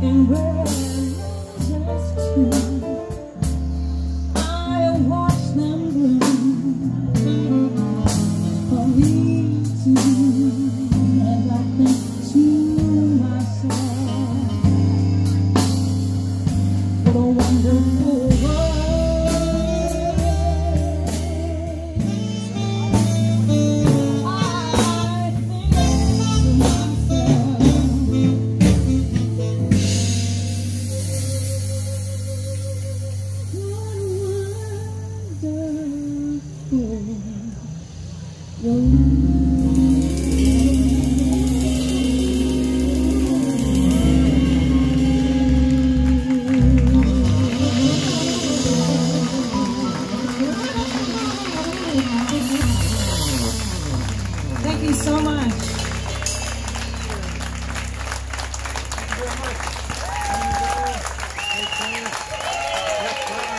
And where you very much. Uh,